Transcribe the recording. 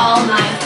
all night.